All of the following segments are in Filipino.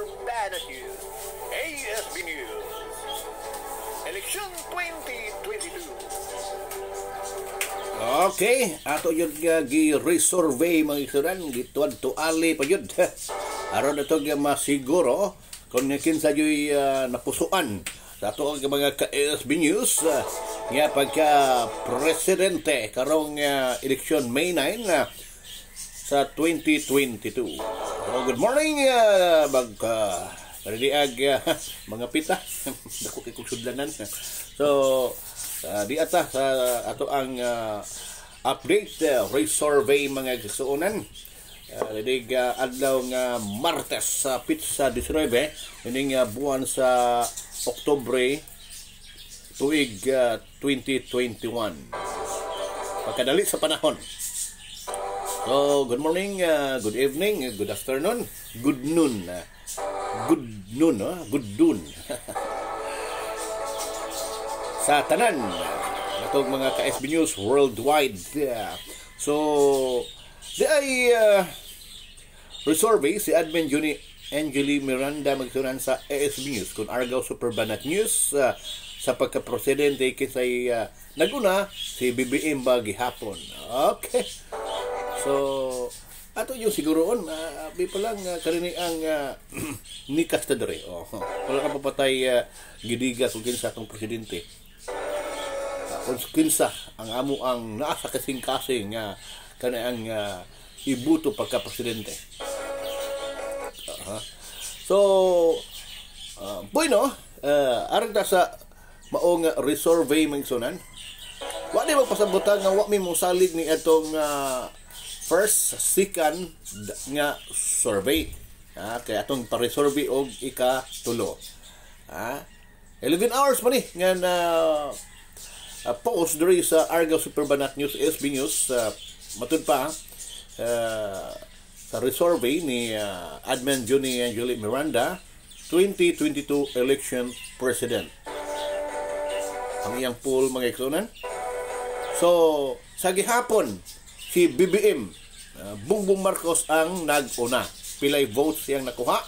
Urbana News, ASB News. Eleksyon 2022. Okay, ato yun nga gi-resurvey mga isuran, gituan to ali pa yun. Aron na to nga masiguro kung kinsa yo'y uh, napusuan sa ato ang mga ka-ASB News uh, nga pagka presidente karong uh, eleksyon May 9 uh, sa 2022. So, good morning uh, mag uh, Paridiag uh, mga pita. Dako kay kong sudlanan. So, uh, di ata sa ato ang uh, update uh, resurvey mga kasuunan. Uh, uh, adlaw nga Martes sa uh, Pizza 19 ining uh, buwan sa Oktubre tuig uh, 2021. Pagkadali sa panahon. So, good morning, uh, good evening, good afternoon, good noon. Uh, good noon, uh, good noon. sa tanan natong mga ka-SB News worldwide. Uh, so, di ay uh, resurvey si Admin Juni Angeli Miranda magsunan sa ASB News kung Argao Superbanat News uh, sa pagka-presidente kisay uh, naguna si BBM ba gihapon. Okay. So, ato yung siguroon, uh, uh, pa lang uh, karini ang uh, ni Castadre. Oh, wala ka papatay uh, gidiga kung kinsa atong presidente. Uh, kung kinsa ang amo ang naasa kasing-kasing nga uh, kanang uh, ibuto pagka-presidente. Uh-huh. So, uh, bueno, uh, aron ta sa maong resurvey mangsunan. Wa di magpasabutan nga wa mi mo salig ni atong uh, first, second nga survey. Ha, kay atong pa-resurvey og ika tulo. Ha? 11 hours pa ni nga na uh, post diri sa Argao Superbanat News SB News uh, matud pa uh, sa resurvey ni uh, Admin Johnny Angeli Miranda 2022 election president. Ang iyang poll mga iksunan. So, sa gihapon, si BBM, uh, Bongbong Marcos ang nag-una. Pilay votes siyang nakuha?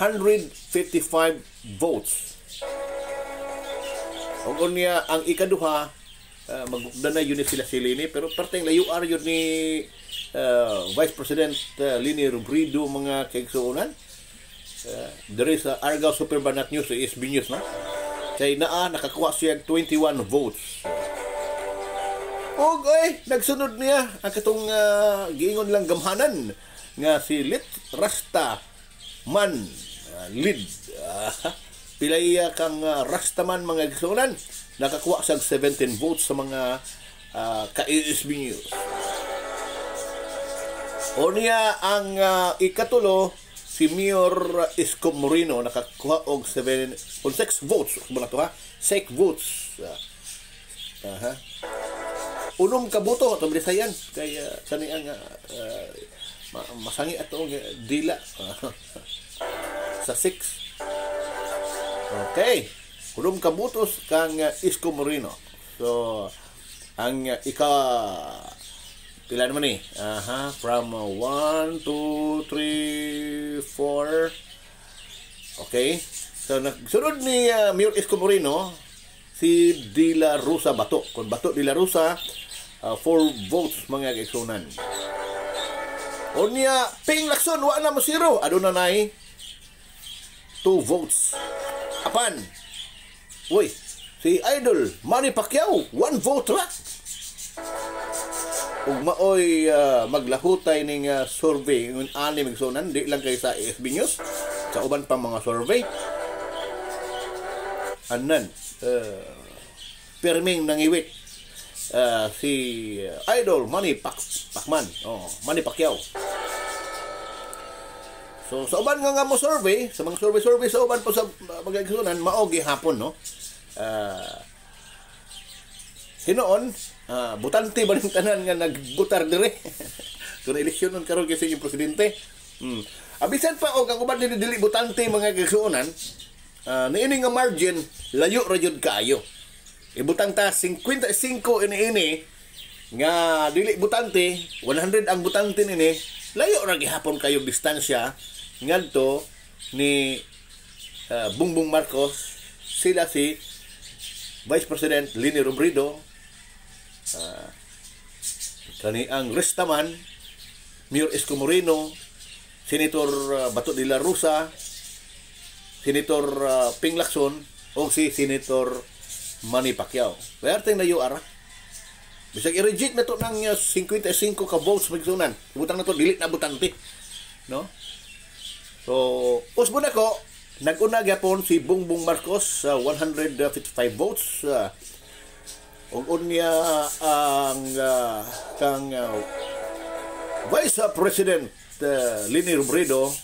155 votes. O niya ang ikaduha, uh, magdanay yun ni sila si Lini, pero parteng layo ar yun ni uh, Vice President uh, Lini Robredo mga kaigsuunan. Uh, there is uh, Argao Superbanat News, SB News, no? Kay naa, nakakuha siya 21 votes. Og ay nagsunod niya ang katong uh, giingon lang gamhanan nga si Lit Rasta Man uh, lead uh, pilay uh, kang uh, Rastaman mga gisunan. Nakakuha sa 17 votes sa mga uh, ka-ASB News. O niya ang uh, ikatulo si Mayor Isko Moreno. Nakakuha og 7 on 6 votes. Mga to ha? 6 votes. Uh, uh-huh unom kabuto to Bisayan kay uh, sani ang uh, masangi ato uh, dila. Sa 6 okay. Unom kabutos kang uh, Isko Moreno. So ang uh, ika pila naman eh? aha from 1 2 3 4 okay. So nagsunod ni uh, Mayor Isko Moreno si Dila Rosa Bato. Kung Bato Dila Rosa, uh, four votes mga kaigsunan. O niya, Ping Lakson, wa na mo zero. Ado na nai, two votes. Apan, uy, si Idol, Manny Pacquiao, one vote ra. Ug maoy uh, maglahutay ning uh, survey ng ani migsunan di lang kay sa AFB News sa uban pa mga survey anan uh, perming nangiwit uh, si Idol Manny Pac Pacman. Oh, Manny Pacquiao. So sa uban nga nga mo survey, sa mga survey survey sa uban po sa magagsunan maogi hapon no. Uh, Hinoon, uh, butante ba ning tanan nga nagbutar dire? Kung eleksyon nun karon kasi yung presidente. Hmm. Abisan pa og ang uban dili butante mga kagsuonan, uh, niini nga margin layo ra jud kaayo. Ibutang ta 55 ini ini. Nga dili butante, 100 ang butante nini, layo ra gihapon kayo distansya. Ngadto ni uh, Bongbong Marcos, sila si Vice President Lini Robredo, uh, kani ang Restaman, Mayor Esco Moreno, Senator uh, Bato de la Rosa, Senator uh, Ping Lacson, o si Senator Manny Pacquiao. Kaya ating na ara. Bisag i-reject na to ng uh, 55 ka votes magsunan. Butang na to, dili na butante. No? So, usbo na ko, nag-una gyapon si Bongbong Marcos sa uh, 155 votes. Uh, ug unya ang uh, kang uh, Vice President uh, Lini Robredo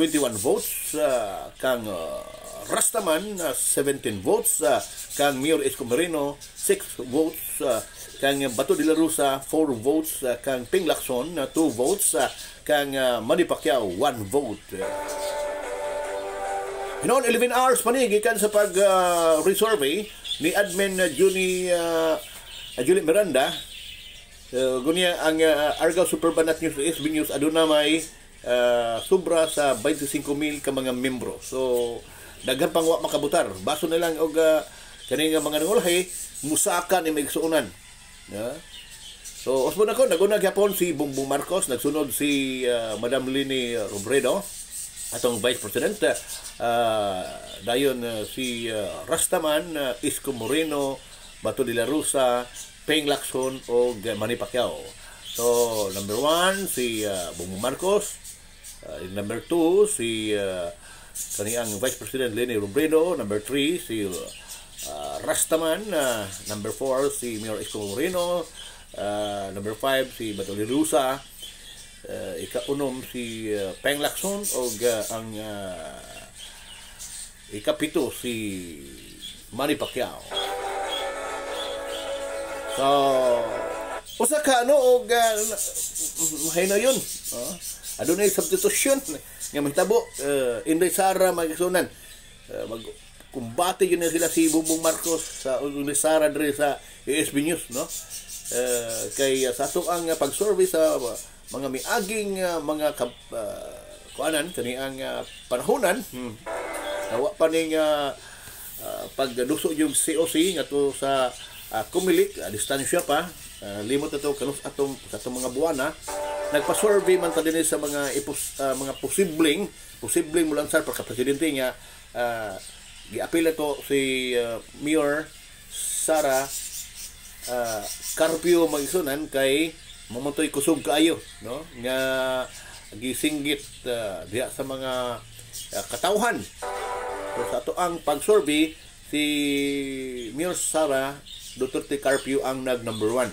21 votes uh, kang uh, Rastaman uh, 17 votes uh, kang Mayor Esco Moreno 6 votes uh, kang Bato de la Rosa 4 votes uh, kang Ping Lacson uh, 2 votes uh, kang uh, Manny Pacquiao 1 vote uh, Noon 11 hours pa ni gikan sa pag uh, resurvey ni admin uh, Juni uh, Julie Miranda uh, gunya ang uh, Argao Superbanat News SB News aduna may uh, sobra sa 25,000 ka mga membro. So daghan pang wa makabutar. Baso na lang og uh, kani nga mga nangulahi musaka ni may suunan. Yeah? So, osmo na ko, naguna gyapon si Bongbong Marcos, nagsunod si uh, Madam Lini Robredo, atong Vice President. Uh, dayon uh, si uh, Rastaman, uh, Isko Moreno, Bato de la Rosa, Peng Lacson o Manny Pacquiao. So, number one, si uh, Bongbong Marcos. Uh, number two, si uh, kaniyang Vice President Leni Robredo. Number three, si uh, Rastaman. Uh, number four, si Mayor Isko Moreno. Uh, number five, si Bato de la Rosa uh, ikaunom si uh, Peng Lacson o uh, ang uh, ikapito si Manny Pacquiao. So, usa ka ano og uh, mahay na yun. Uh, adunay substitution. Nga mahitabo uh, Inday Sara magsunan uh, mag kumbate yun na sila si Bongbong Marcos sa Inday Sara diri sa ASB News no? Uh, kay uh, sa ato ang uh, pag-survey sa uh, mga miaging uh, mga kap, uh, kuanan kani ang uh, panahonan. Hmm. nawa pa ning uh, uh, pagduso yung COC nga to sa uh, kumilik uh, distansya pa. Uh, limot ato kanus atong sa atong mga buwana nagpa-survey man ta dinhi sa mga ipos, uh, mga posibleng posibleng mulansar para presidente nga uh, giapil to si uh, Mayor Sara uh, Carpio magsunan kay mamutoy kusog kaayo no? Nga gisinggit uh, diha sa mga uh, katawhan so sa ato ang pag-survey si Mayor Sara Duterte Carpio ang nag number one.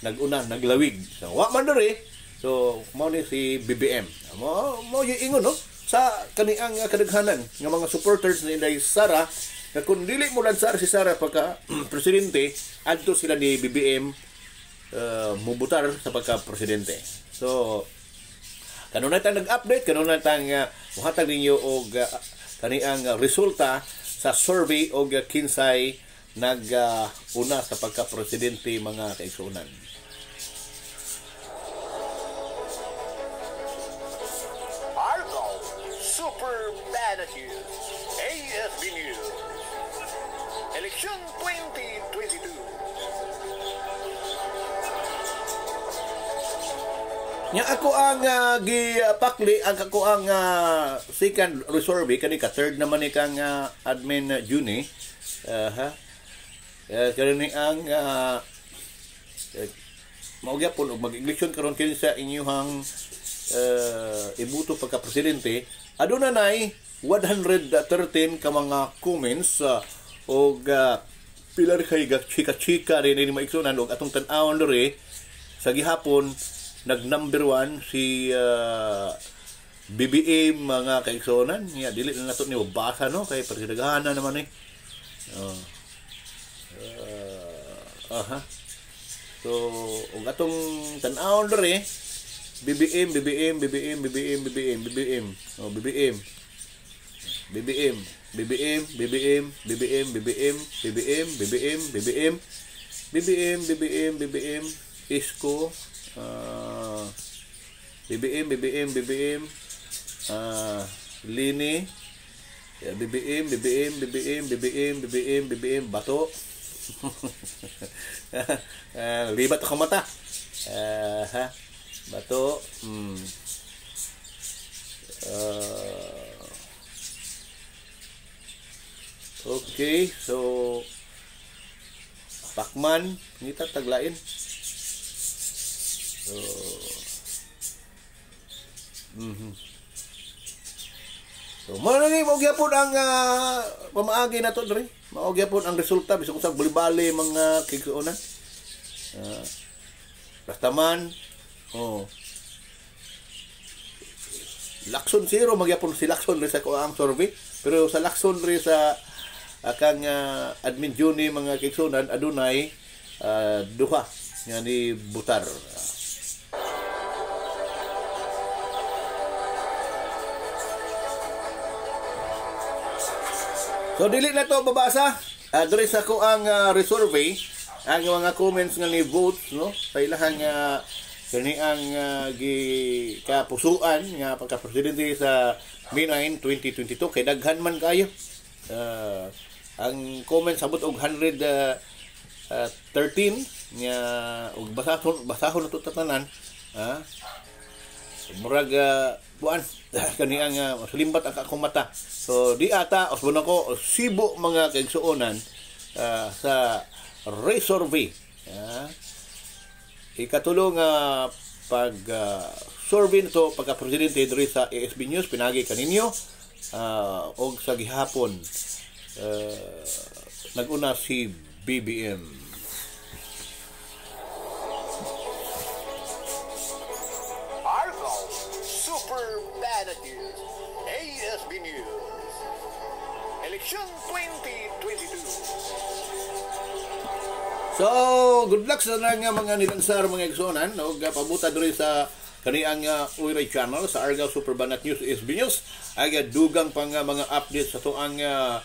Naguna naglawig. So wa man dere so mo ni si BBM mo mo ingon no sa kaniang uh, kadaghanan nga mga supporters ni Inday Sara na kung dili mo lansar si Sara pagka presidente adto sila ni BBM uh, mubutar sa pagka-presidente. So, kanunay tang nag-update, kanunay tang uh, muhatag ninyo og uh, kaniang uh, resulta sa survey og uh, kinsay nag uh, sa pagka-presidente mga kaigsunan. Super News ASB News Eleksyon 2022 Nya ako ang uh, gipakli ang ako ang uh, second reserve kani ka third naman ni kang uh, admin uh, Juni. Uh, ha. Uh, kani ang uh, uh, maugya po og mag-eleksyon karon kini sa inyong uh, ibuto pagka presidente aduna nay 113 ka mga comments uh, og uh, pilar kay chika-chika rin ni maiksunan og atong tan-awon diri sa gihapon nag number one si uh, BBM mga kaigsonan niya dili na nato ni basa no? Kay persidagana naman eh. Uh, uh, aha. So ug atong tan-awon dere BBM, BBM, BBM, BBM, BBM, BBM. Oh, BBM. BBM, BBM, BBM, BBM, BBM, BBM, BBM, BBM. BBM, BBM, BBM, Isko, uh, BBM, BBM, BBM, uh, Lini, yeah, BBM, BBM, BBM, BBM, BBM, BBM, Bato. uh, libat ako mata. Uh, ha? Bato. Hmm. Uh, okay, so Pacman, ngita taglain. So, mhm. So, mo na ni mo gyapon ang uh, pamaagi na to dre. Mao gyapon ang resulta bisag usab bali mga kigsuonan. Uh, Rastaman, oh. Lakson zero magyapon si Lakson ri sa ko ang survey pero sa Lakson ri sa akang uh, admin Juni mga kigsunan adunay uh, duha nga ni butar. So dili na to babasa. Uh, diri sa ko ang uh, resurvey ang mga comments nga ni votes no sa ilahang uh, kani ang uh, gi kapusuan nga pagka presidente sa May 9 2022 kay daghan man kayo. Uh, ang comment sabot og 100 uh, uh, 13 nga og basahon basahon nato tatanan ha? Murag uh, buan kani ang uh, sulimbat ang akong mata. So di ata osbon ko sibo mga kaigsuonan uh, sa resurvey uh, ikatulong uh, pag uh, survey nito pagka presidente diri sa ASB News pinagi kaninyo uh, og sa gihapon uh, naguna si BBM. Argo, Super News, ASB News. Election 2022. So, good luck sa nga mga nilansar mga igsonan no pabuta diri sa kaniang uh, Uiray channel sa Argao Super Banat News SB News ay dugang pang uh, mga updates sa to ang uh,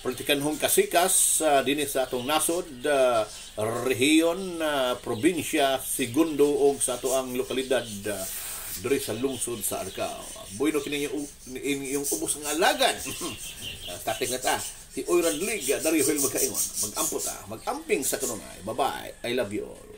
politikanhong kasikas uh, dinhi sa atong nasod uh, rehiyon uh, probinsya segundo og sa ato ang lokalidad uh, diri sa lungsod sa Argao. Bueno kini yung, yung ubos ng alagan. Static na ta. Si Oyrad League, dari Huel magkaingon. Mag-ampot ah. Mag-amping sa kanunay. Bye-bye. I love you all.